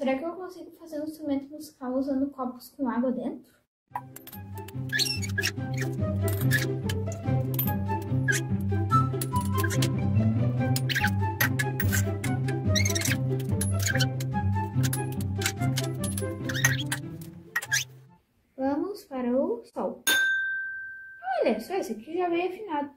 Será que eu consigo fazer um instrumento musical usando copos com água dentro? Vamos para o sol. Olha só, esse aqui já veio afinado.